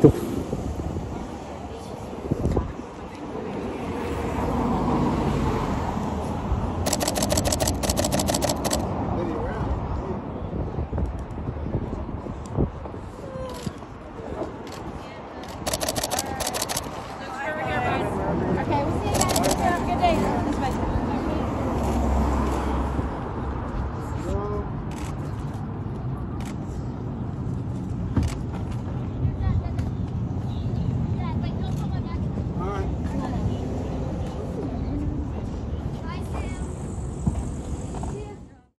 就